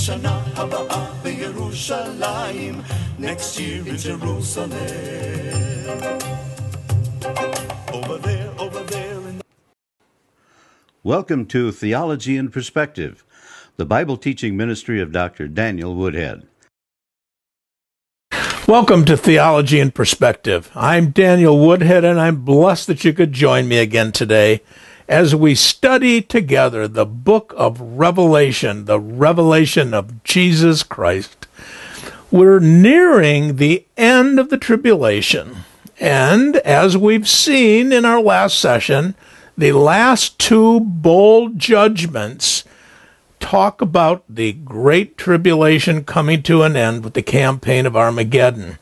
בשנה הבאה בירושלים, next year in Jerusalem. Over there, over there in Welcome to Theology in Perspective, the Bible teaching ministry of Dr. Daniel Woodhead. Welcome to Theology in Perspective. I'm Daniel Woodhead, and I'm blessed that you could join me again today as we study together the book of Revelation, the revelation of Jesus Christ. We're nearing the end of the tribulation. And as we've seen in our last session, the last two bowl judgments talk about the great tribulation coming to an end with the campaign of Armageddon.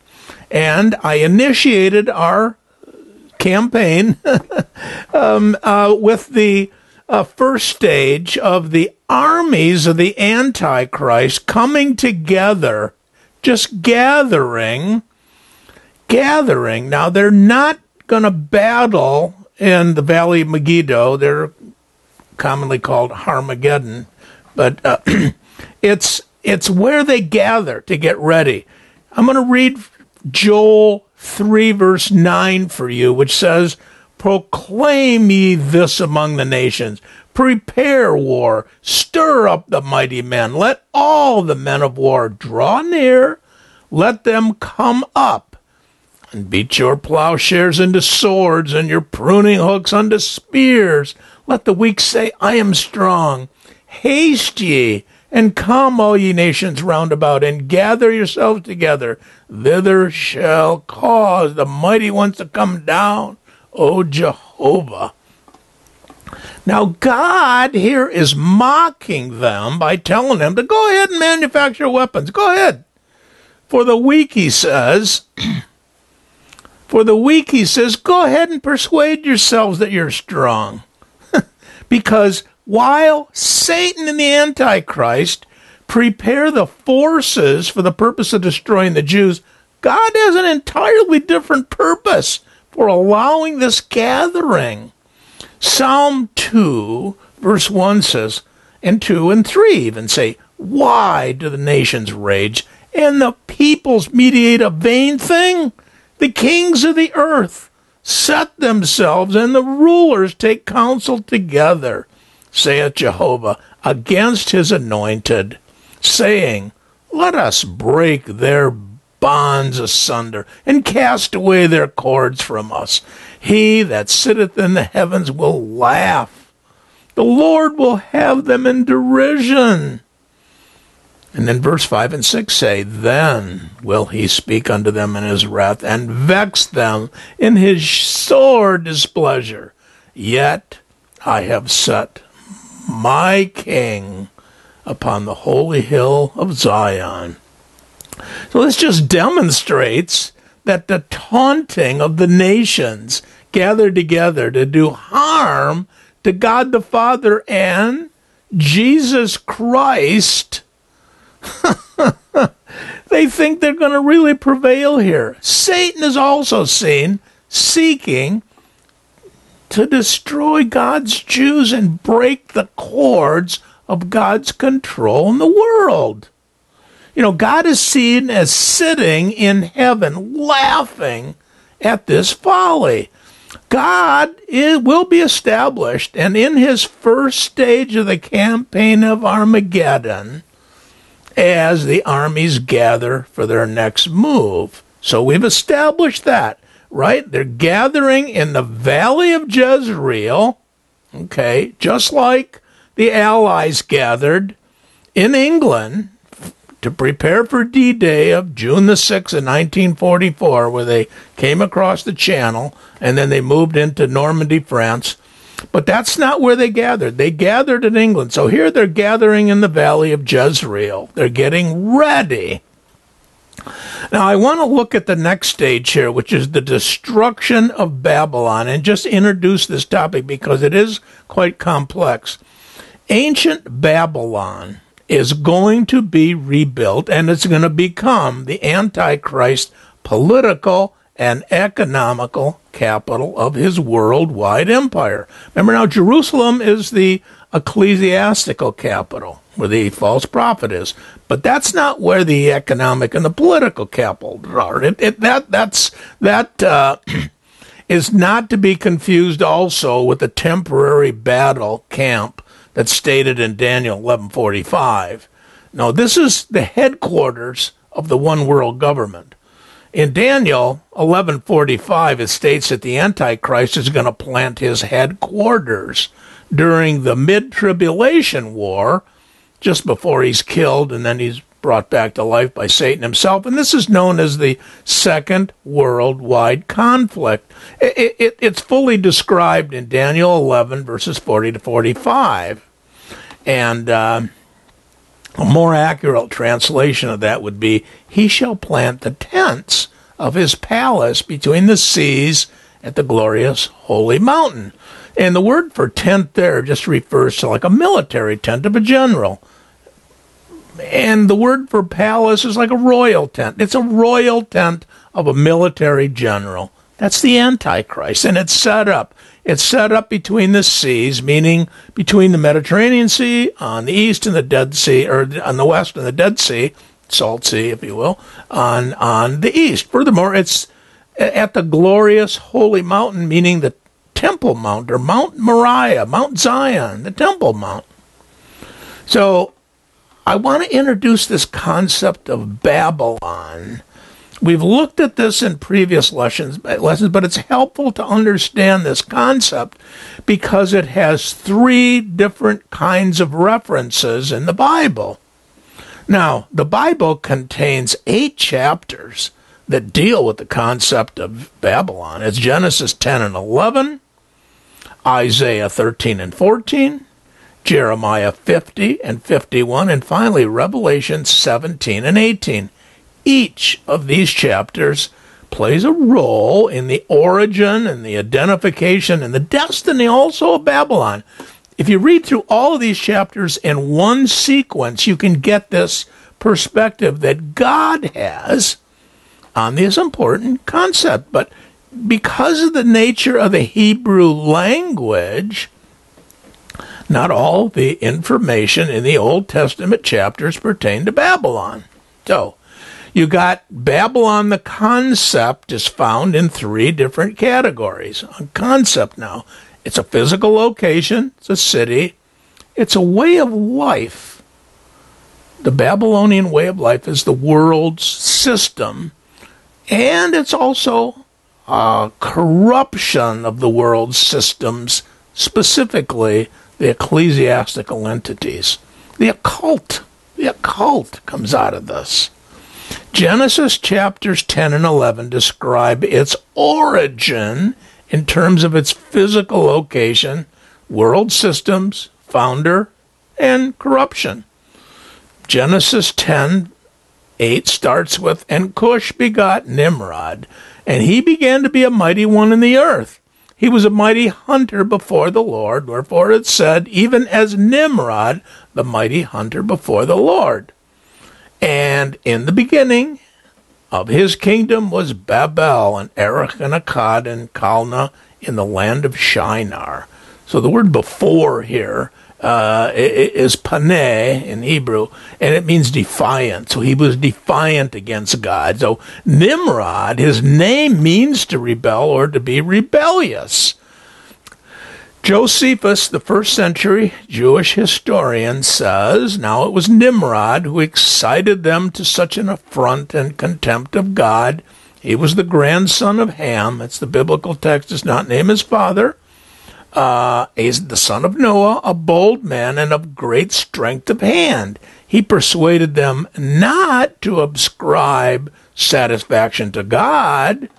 And I initiated our campaign um, uh, with the uh, first stage of the armies of the Antichrist coming together, just gathering, gathering. Now, they're not going to battle in the Valley of Megiddo. They're commonly called Armageddon, but uh, it's it's where they gather to get ready. I'm going to read Joel 3 verse 9 for you, which says, Proclaim ye this among the nations. Prepare war. Stir up the mighty men. Let all the men of war draw near. Let them come up and beat your plowshares into swords and your pruning hooks unto spears. Let the weak say, I am strong. Haste ye and come, all ye nations round about, and gather yourselves together. Thither shall cause the mighty ones to come down, O Jehovah. Now, God here is mocking them by telling them to go ahead and manufacture weapons. Go ahead. For the weak, he says, for the weak, he says, go ahead and persuade yourselves that you're strong. because while Satan and the Antichrist prepare the forces for the purpose of destroying the Jews, God has an entirely different purpose for allowing this gathering. Psalm 2, verse 1 says, and 2 and 3 even say, Why do the nations rage and the peoples mediate a vain thing? The kings of the earth set themselves and the rulers take counsel together saith Jehovah, against his anointed, saying, Let us break their bonds asunder, and cast away their cords from us. He that sitteth in the heavens will laugh. The Lord will have them in derision. And then verse 5 and 6 say, Then will he speak unto them in his wrath, and vex them in his sore displeasure. Yet I have set my king upon the holy hill of Zion. So this just demonstrates that the taunting of the nations gathered together to do harm to God the Father and Jesus Christ, they think they're going to really prevail here. Satan is also seen seeking to destroy God's Jews and break the cords of God's control in the world. You know, God is seen as sitting in heaven laughing at this folly. God is, will be established, and in his first stage of the campaign of Armageddon, as the armies gather for their next move. So we've established that right? They're gathering in the valley of Jezreel, okay, just like the Allies gathered in England to prepare for D Day of June the 6th of 1944, where they came across the Channel and then they moved into Normandy, France. But that's not where they gathered. They gathered in England. So here they're gathering in the valley of Jezreel. They're getting ready now, I want to look at the next stage here, which is the destruction of Babylon, and just introduce this topic because it is quite complex. Ancient Babylon is going to be rebuilt, and it's going to become the Antichrist political and economical capital of his worldwide empire. Remember now, Jerusalem is the ecclesiastical capital. Where the false prophet is. But that's not where the economic and the political capital are. It, it, that that's that uh, is not to be confused also with the temporary battle camp that's stated in Daniel eleven forty five. No, this is the headquarters of the one world government. In Daniel 11:45 it states that the antichrist is going to plant his headquarters during the mid-tribulation war just before he's killed and then he's brought back to life by Satan himself and this is known as the second worldwide conflict. It, it, it's fully described in Daniel 11 verses 40 to 45. And uh, a more accurate translation of that would be He shall plant the tents of his palace between the seas at the glorious holy mountain. And the word for tent there just refers to like a military tent of a general. And the word for palace is like a royal tent. It's a royal tent of a military general. That's the Antichrist. And it's set up. It's set up between the seas, meaning between the Mediterranean Sea on the east and the Dead Sea, or on the west and the Dead Sea, Salt Sea, if you will, on, on the east. Furthermore, it's at the glorious holy mountain, meaning the Temple Mount, or Mount Moriah, Mount Zion, the Temple Mount. So I want to introduce this concept of Babylon We've looked at this in previous lessons, lessons, but it's helpful to understand this concept because it has three different kinds of references in the Bible. Now, the Bible contains eight chapters that deal with the concept of Babylon. It's Genesis 10 and 11, Isaiah 13 and 14, Jeremiah 50 and 51, and finally Revelation 17 and 18 each of these chapters plays a role in the origin and the identification and the destiny also of Babylon. If you read through all of these chapters in one sequence, you can get this perspective that God has on this important concept. But because of the nature of the Hebrew language, not all the information in the Old Testament chapters pertain to Babylon. So, you got Babylon, the concept is found in three different categories. A concept now. It's a physical location, it's a city, it's a way of life. The Babylonian way of life is the world's system, and it's also a corruption of the world's systems, specifically the ecclesiastical entities. The occult, the occult comes out of this. Genesis chapters 10 and 11 describe its origin in terms of its physical location, world systems, founder, and corruption. Genesis 10 8 starts with, And Cush begot Nimrod, and he began to be a mighty one in the earth. He was a mighty hunter before the Lord, wherefore it said, Even as Nimrod, the mighty hunter before the Lord. And in the beginning of his kingdom was Babel and Erech and Akkad and Calneh in the land of Shinar. So the word before here uh, is paneh in Hebrew, and it means defiant. So he was defiant against God. So Nimrod, his name means to rebel or to be rebellious. Josephus, the first century Jewish historian, says now it was Nimrod who excited them to such an affront and contempt of God. He was the grandson of Ham. It's the biblical text does not name his father. Uh, he's the son of Noah, a bold man and of great strength of hand. He persuaded them not to ascribe satisfaction to God,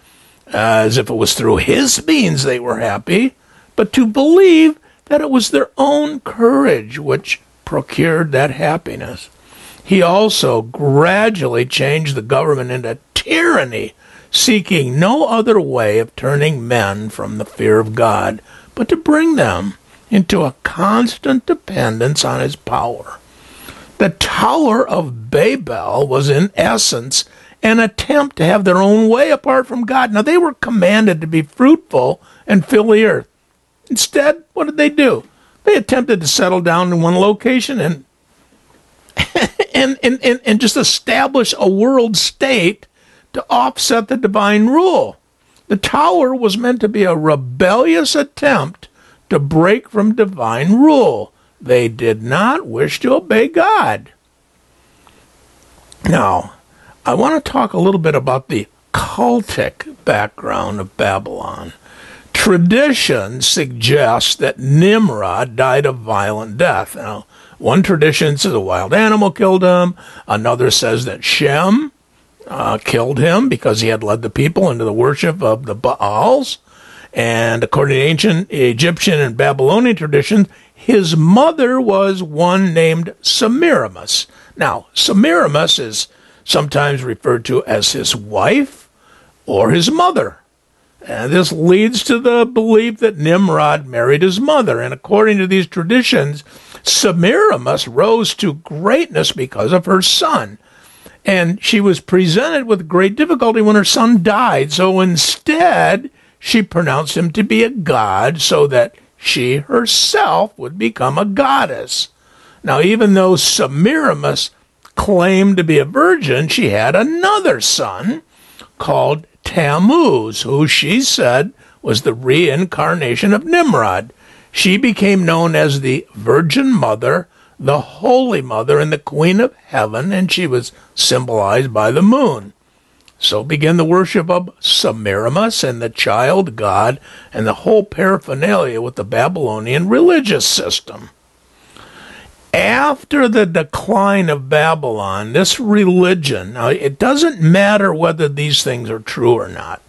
as if it was through his means they were happy, but to believe that it was their own courage which procured that happiness. He also gradually changed the government into tyranny, seeking no other way of turning men from the fear of God, but to bring them into a constant dependence on his power. The Tower of Babel was, in essence, an attempt to have their own way apart from God. Now, they were commanded to be fruitful and fill the earth. Instead, what did they do? They attempted to settle down in one location and and, and, and, and just establish a world state to offset the divine rule. The tower was meant to be a rebellious attempt to break from divine rule. They did not wish to obey God. Now, I want to talk a little bit about the cultic background of Babylon. Tradition suggests that Nimrod died a violent death. Now, one tradition says a wild animal killed him. Another says that Shem uh, killed him because he had led the people into the worship of the Baals. And according to ancient Egyptian and Babylonian traditions, his mother was one named Semiramis. Now, Semiramis is sometimes referred to as his wife or his mother. And this leads to the belief that Nimrod married his mother. And according to these traditions, Semiramis rose to greatness because of her son. And she was presented with great difficulty when her son died. So instead, she pronounced him to be a god so that she herself would become a goddess. Now, even though Semiramis claimed to be a virgin, she had another son called Tammuz, who she said was the reincarnation of Nimrod. She became known as the Virgin Mother, the Holy Mother, and the Queen of Heaven, and she was symbolized by the moon. So began the worship of Semiramis and the child god and the whole paraphernalia with the Babylonian religious system. After the decline of Babylon, this religion, now it doesn't matter whether these things are true or not,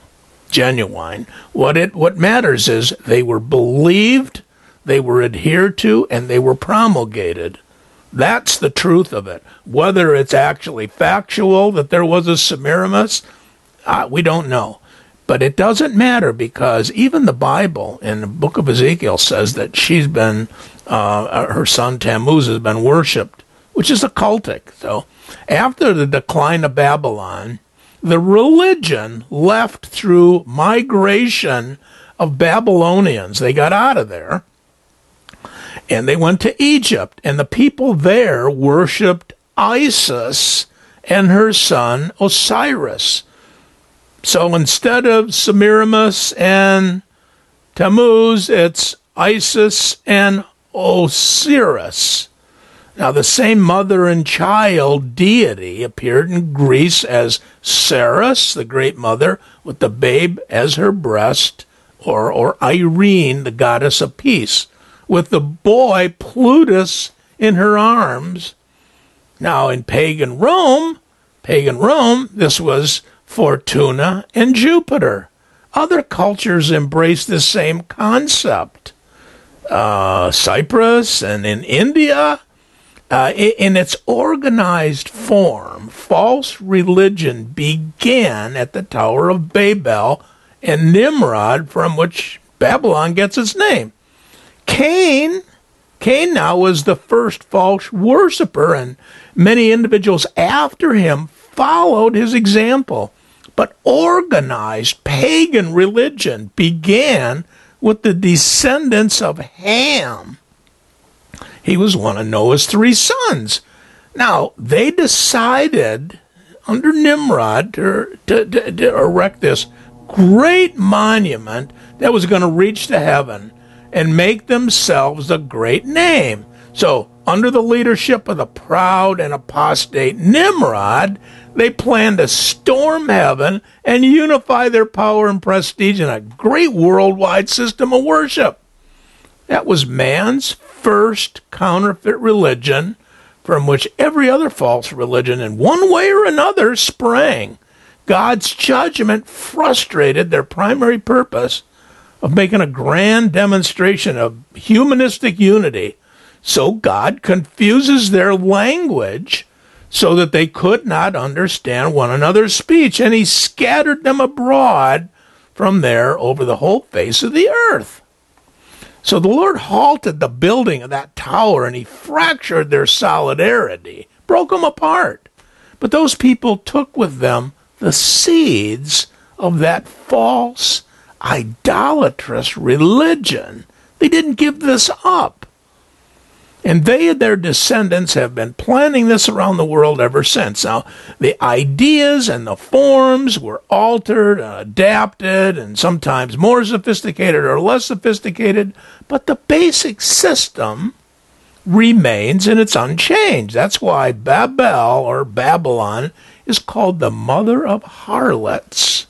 genuine. What it what matters is they were believed, they were adhered to, and they were promulgated. That's the truth of it. Whether it's actually factual that there was a Semiramis, uh, we don't know. But it doesn't matter because even the Bible in the book of Ezekiel says that she's been, uh, her son Tammuz has been worshipped, which is occultic. So after the decline of Babylon, the religion left through migration of Babylonians. They got out of there and they went to Egypt, and the people there worshipped Isis and her son Osiris. So instead of Semiramis and Tammuz, it's Isis and Osiris. Now, the same mother and child deity appeared in Greece as Ceres, the great mother, with the babe as her breast, or, or Irene, the goddess of peace with the boy Plutus in her arms. Now, in pagan Rome, pagan Rome, this was Fortuna and Jupiter. Other cultures embrace the same concept. Uh, Cyprus and in India, uh, in its organized form, false religion began at the Tower of Babel and Nimrod, from which Babylon gets its name. Cain, Cain now was the first false worshiper, and many individuals after him followed his example. But organized pagan religion began with the descendants of Ham. He was one of Noah's three sons. Now, they decided under Nimrod to, to, to, to erect this great monument that was going to reach to heaven and make themselves a great name. So, under the leadership of the proud and apostate Nimrod, they planned to storm heaven and unify their power and prestige in a great worldwide system of worship. That was man's first counterfeit religion from which every other false religion, in one way or another, sprang. God's judgment frustrated their primary purpose of making a grand demonstration of humanistic unity. So God confuses their language so that they could not understand one another's speech, and he scattered them abroad from there over the whole face of the earth. So the Lord halted the building of that tower and he fractured their solidarity, broke them apart. But those people took with them the seeds of that false idolatrous religion. They didn't give this up. And they and their descendants have been planning this around the world ever since. Now, the ideas and the forms were altered, and adapted, and sometimes more sophisticated or less sophisticated, but the basic system remains and it's unchanged. That's why Babel or Babylon is called the mother of harlots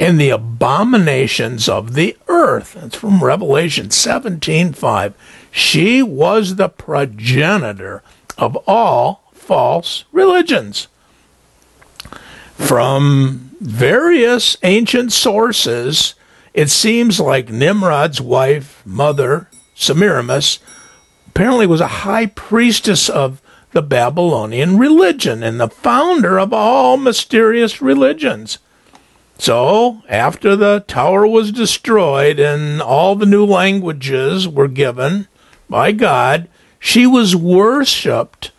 and the abominations of the earth. That's from Revelation 17:5. She was the progenitor of all false religions. From various ancient sources, it seems like Nimrod's wife, mother, Semiramis, apparently was a high priestess of the Babylonian religion and the founder of all mysterious religions. So, after the tower was destroyed and all the new languages were given by God, she was worshipped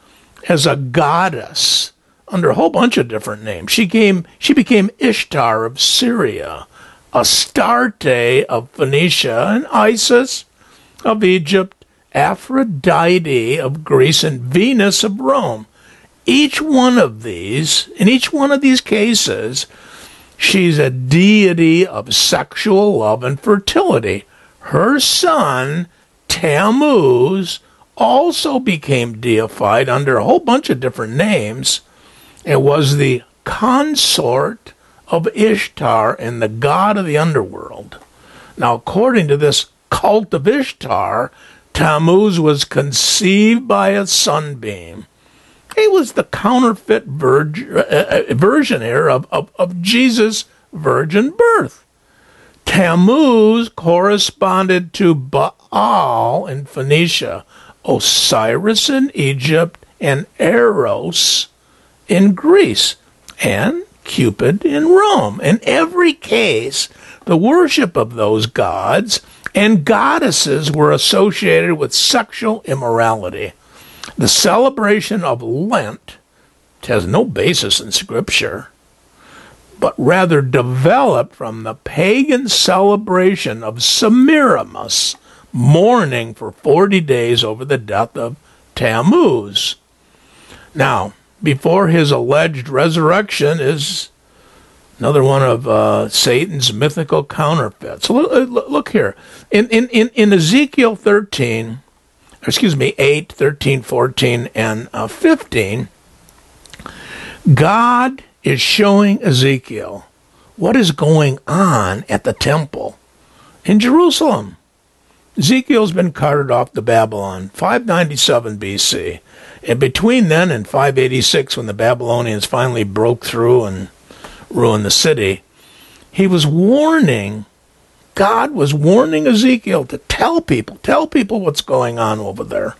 as a goddess under a whole bunch of different names. She came she became Ishtar of Syria, Astarte of Phoenicia, and Isis of Egypt, Aphrodite of Greece, and Venus of Rome. Each one of these, in each one of these cases, she's a deity of sexual love and fertility. Her son, Tammuz, also became deified under a whole bunch of different names. It was the consort of Ishtar and the god of the underworld. Now, according to this cult of Ishtar, Tammuz was conceived by a sunbeam. He was the counterfeit virg- uh, uh, version here of, of, of Jesus' virgin birth. Tammuz corresponded to Baal in Phoenicia, Osiris in Egypt, and Eros in Greece, and Cupid in Rome. In every case, the worship of those gods and goddesses were associated with sexual immorality. The celebration of Lent has no basis in Scripture, but rather developed from the pagan celebration of Semiramis, mourning for 40 days over the death of Tammuz. Now, before his alleged resurrection is another one of uh, Satan's mythical counterfeits. Look, look here. In, in, in, in Ezekiel 13, excuse me, 8, 13, 14, and uh, 15, God is showing Ezekiel what is going on at the temple in Jerusalem. Ezekiel's been carted off to Babylon, 597 BC. And between then and 586, when the Babylonians finally broke through and ruined the city, he was warning, God was warning Ezekiel to tell people, tell people what's going on over there.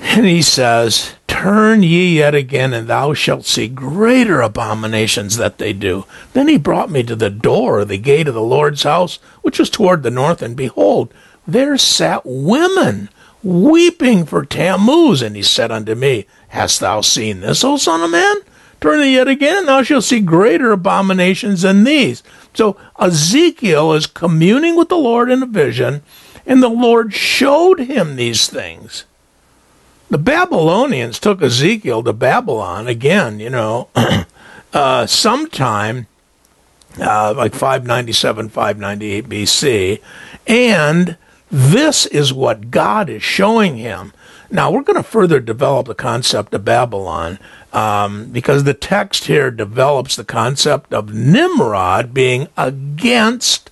And he says, Turn ye yet again, and thou shalt see greater abominations that they do. Then he brought me to the door of the gate of the Lord's house, which was toward the north, and behold, there sat women weeping for Tammuz. And he said unto me, Hast thou seen this, O son of man? Turn thee yet again, and thou shalt see greater abominations than these. So Ezekiel is communing with the Lord in a vision, and the Lord showed him these things. The Babylonians took Ezekiel to Babylon again, you know, uh, sometime uh, like 597, 598 BC, and this is what God is showing him. Now, we're going to further develop the concept of Babylon um, because the text here develops the concept of Nimrod being against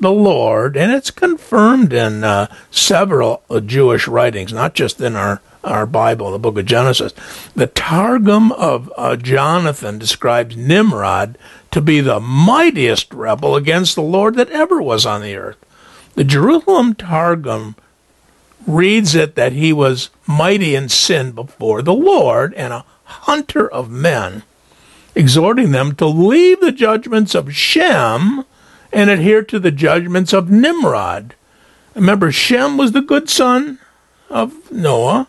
the Lord, and it's confirmed in uh, several uh, Jewish writings, not just in our our Bible, the book of Genesis. The Targum of uh, Jonathan describes Nimrod to be the mightiest rebel against the Lord that ever was on the earth. The Jerusalem Targum reads it that he was mighty in sin before the Lord and a hunter of men, exhorting them to leave the judgments of Shem and adhere to the judgments of Nimrod. Remember, Shem was the good son of Noah.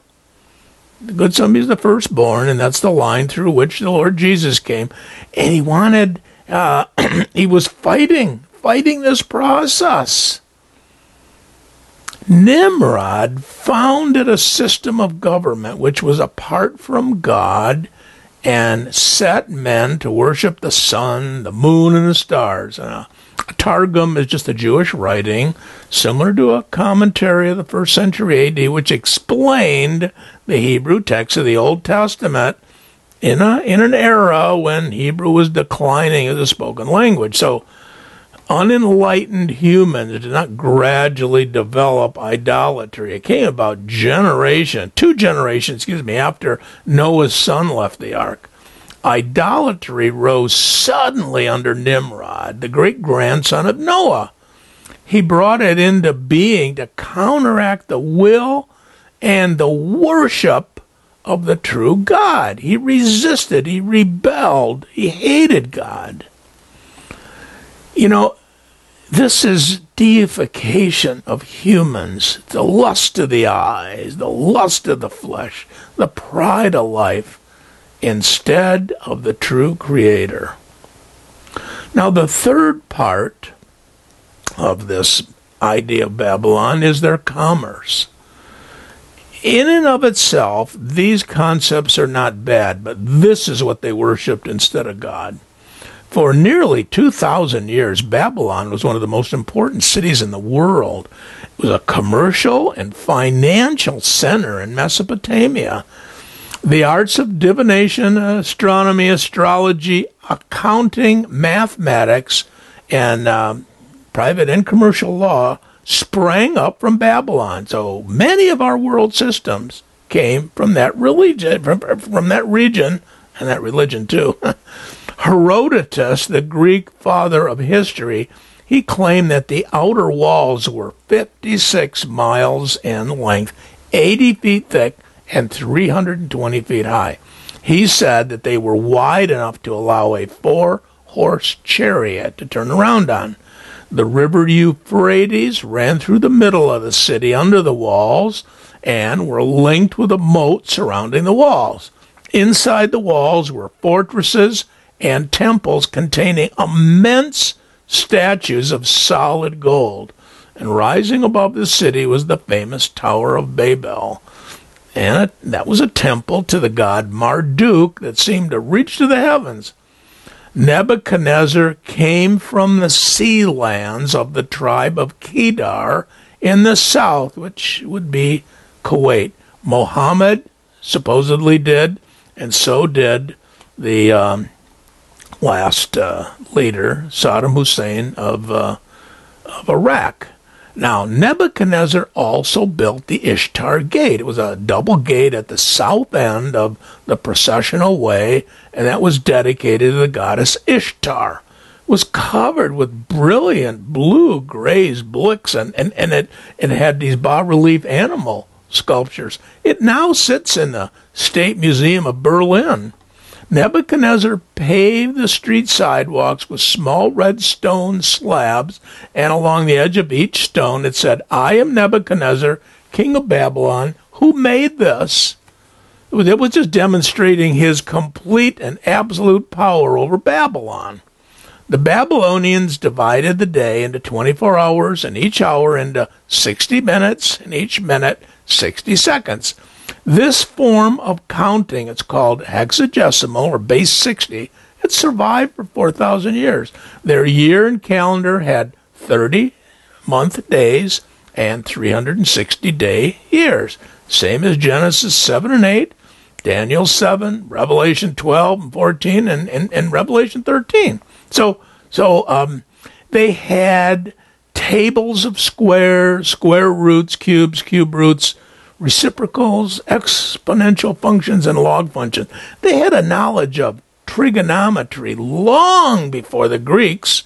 The good son is the firstborn, and that's the line through which the Lord Jesus came. And he wanted, uh, he was fighting, fighting this process. Nimrod founded a system of government which was apart from God and set men to worship the sun, the moon, and the stars. And a Targum is just a Jewish writing similar to a commentary of the first century AD, which explained the Hebrew text of the Old Testament in a in an era when Hebrew was declining as a spoken language. So unenlightened humans did not gradually develop idolatry. It came about generation, two generations, excuse me, after Noah's son left the ark. Idolatry rose suddenly under Nimrod, the great grandson of Noah. He brought it into being to counteract the will and the worship of the true God. He resisted, he rebelled, he hated God. You know, this is deification of humans, the lust of the eyes, the lust of the flesh, the pride of life, instead of the true Creator. Now, the third part of this idea of Babylon is their commerce. In and of itself, these concepts are not bad, but this is what they worshipped instead of God. For nearly 2,000 years, Babylon was one of the most important cities in the world. It was a commercial and financial center in Mesopotamia. The arts of divination, astronomy, astrology, accounting, mathematics, and uh, private and commercial law sprang up from Babylon. So many of our world systems came from that religion, from, from that region, and that religion too. Herodotus, the Greek father of history, he claimed that the outer walls were 56 miles in length, 80 feet thick, and 320 feet high. He said that they were wide enough to allow a four horse chariot to turn around on. The river Euphrates ran through the middle of the city under the walls and were linked with a moat surrounding the walls. Inside the walls were fortresses and temples containing immense statues of solid gold. And rising above the city was the famous Tower of Babel. And that was a temple to the god Marduk that seemed to reach to the heavens. Nebuchadnezzar came from the sea lands of the tribe of Kedar in the south, which would be Kuwait. Mohammed supposedly did, and so did the um, last uh, leader, Saddam Hussein of, uh, of Iraq. Now, Nebuchadnezzar also built the Ishtar Gate. It was a double gate at the south end of the processional way, and that was dedicated to the goddess Ishtar. It was covered with brilliant blue grays, blicks, and, and, and it, it had these bas relief animal sculptures. It now sits in the State Museum of Berlin. Nebuchadnezzar paved the street sidewalks with small red stone slabs, and along the edge of each stone it said, I am Nebuchadnezzar, king of Babylon, who made this. It was, just demonstrating his complete and absolute power over Babylon. The Babylonians divided the day into 24 hours, and each hour into 60 minutes, and each minute 60 seconds. This form of counting, it's called hexadecimal or base 60, it survived for 4,000 years. Their year and calendar had 30 month days and 360 day years. Same as Genesis 7 and 8, Daniel 7, Revelation 12 and 14, and, and, and Revelation 13. So, so um, they had tables of squares, square roots, cubes, cube roots, reciprocals, exponential functions, and log functions. They had a knowledge of trigonometry long before the Greeks,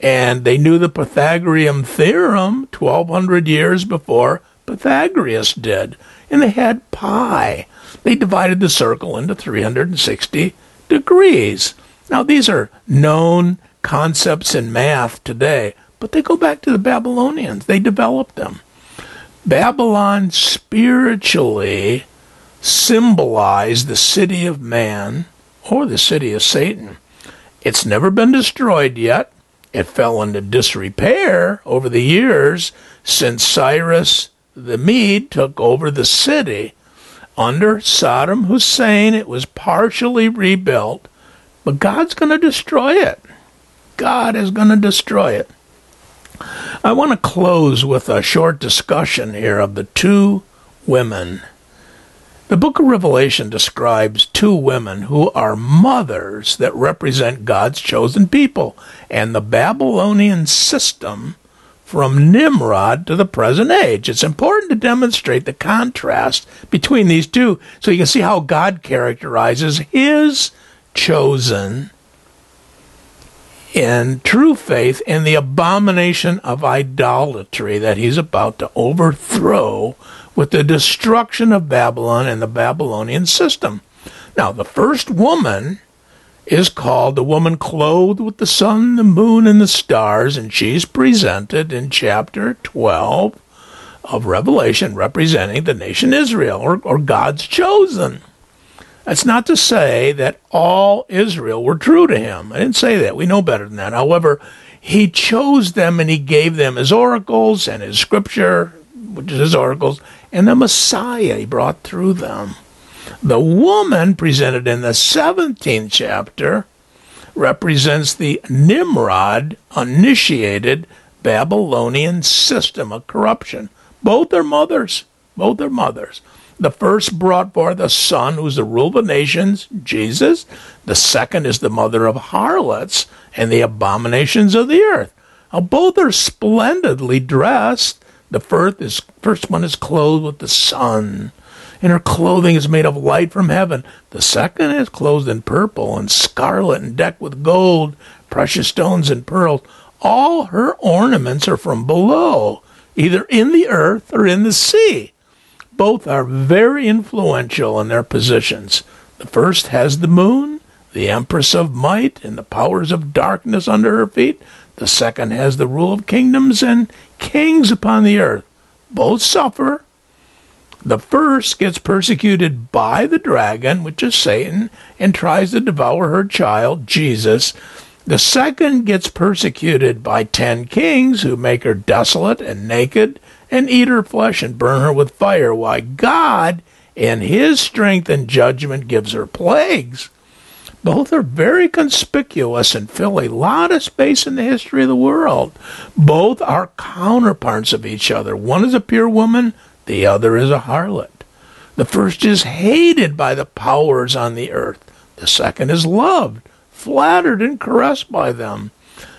and they knew the Pythagorean theorem 1200 years before Pythagoras did. And they had pi. They divided the circle into 360 degrees. Now, these are known concepts in math today, but they go back to the Babylonians. They developed them. Babylon spiritually symbolized the city of man or the city of Satan. It's never been destroyed yet. It fell into disrepair over the years since Cyrus the Mede took over the city under Saddam Hussein. It was partially rebuilt, but God's going to destroy it. God is going to destroy it. I want to close with a short discussion here of the two women. The book of Revelation describes two women who are mothers that represent God's chosen people, and the Babylonian system from Nimrod to the present age. It's important to demonstrate the contrast between these two so you can see how God characterizes his chosen in true faith in the abomination of idolatry that he's about to overthrow with the destruction of Babylon and the Babylonian system. Now, the first woman is called the woman clothed with the sun, the moon, and the stars, and she's presented in chapter 12 of Revelation representing the nation Israel or, or God's chosen. That's not to say that all Israel were true to him. I didn't say that. We know better than that. However, he chose them and he gave them his oracles and his scripture, which is his oracles, and the Messiah he brought through them. The woman presented in the 17th chapter represents the Nimrod initiated Babylonian system of corruption. Both are mothers. Both are mothers. The first brought forth a son who's the rule of the nations, Jesus. The second is the mother of harlots and the abominations of the earth. Now, both are splendidly dressed. The first is first one is clothed with the sun, and her clothing is made of light from heaven. The second is clothed in purple and scarlet and decked with gold, precious stones and pearls. All her ornaments are from below, either in the earth or in the sea both are very influential in their positions. The first has the moon, the empress of might, and the powers of darkness under her feet. The second has the rule of kingdoms and kings upon the earth. Both suffer. The first gets persecuted by the dragon, which is Satan, and tries to devour her child, Jesus. The second gets persecuted by ten kings who make her desolate and naked and eat her flesh and burn her with fire. Why, God, in his strength and judgment, gives her plagues. Both are very conspicuous and fill a lot of space in the history of the world. Both are counterparts of each other. One is a pure woman, the other is a harlot. The first is hated by the powers on the earth. The second is loved, flattered, and caressed by them.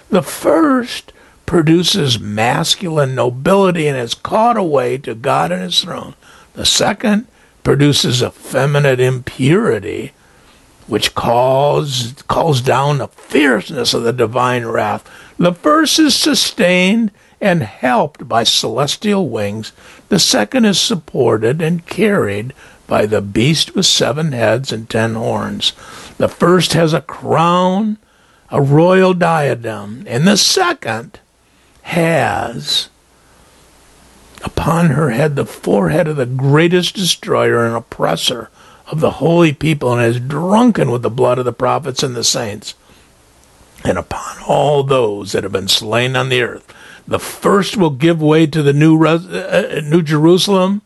The first produces masculine nobility and is caught away to God and his throne. The second produces effeminate impurity, which calls, calls down the fierceness of the divine wrath. The first is sustained and helped by celestial wings. The second is supported and carried by the beast with seven heads and ten horns. The first has a crown, a royal diadem, and the second has upon her head the forehead of the greatest destroyer and oppressor of the holy people, and is drunken with the blood of the prophets and the saints, and upon all those that have been slain on the earth. The first will give way to the new, uh, uh new Jerusalem,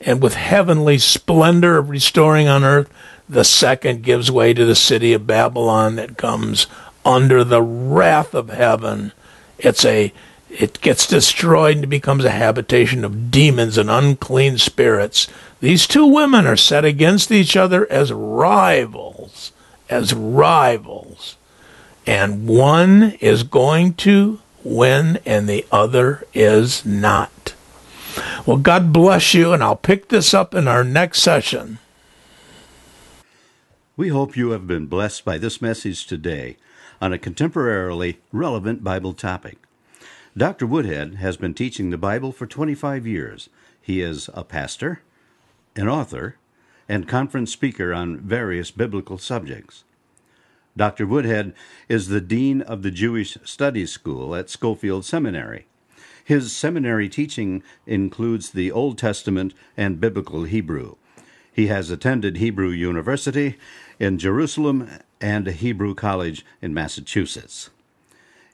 and with heavenly splendor of restoring on earth, the second gives way to the city of Babylon that comes under the wrath of heaven. It's a it gets destroyed and becomes a habitation of demons and unclean spirits. These two women are set against each other as rivals, as rivals. And one is going to win and the other is not. Well, God bless you, and I'll pick this up in our next session. We hope you have been blessed by this message today on a contemporarily relevant Bible topic. Dr. Woodhead has been teaching the Bible for 25 years. He is a pastor, an author, and conference speaker on various biblical subjects. Dr. Woodhead is the Dean of the Jewish Studies School at Scofield Seminary. His seminary teaching includes the Old Testament and Biblical Hebrew. He has attended Hebrew University in Jerusalem and a Hebrew College in Massachusetts.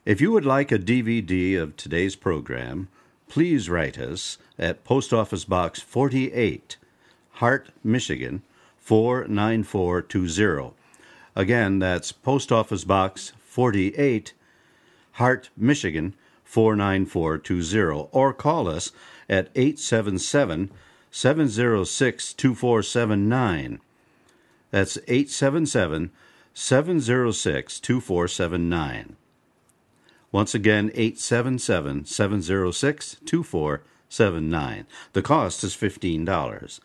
If you would like a DVD of today's program, please write us at Post Office Box 48, Hart, Michigan 49420. Again, that's Post Office Box 48, Hart, Michigan 49420, or call us at 877 706 2479. That's 877 706 2479. Once again, 877 706 2479. The cost is $15.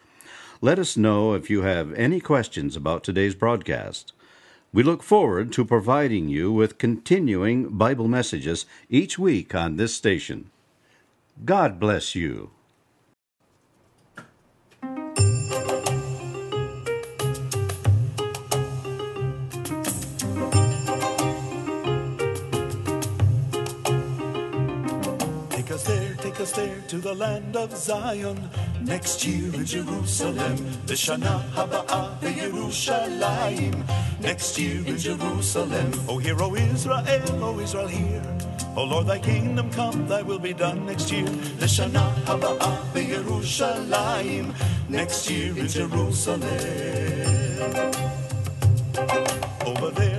Let us know if you have any questions about today's broadcast. We look forward to providing you with continuing Bible messages each week on this station. God bless you. To the land of Zion. Next year in Jerusalem, the Shana Haba'ah Yerushalayim. Next year in Jerusalem. O hear, O Israel, O Israel, hear. O Lord, thy kingdom come, thy will be done next year. The Shana Haba'ah Yerushalayim. Next year in Jerusalem. Over there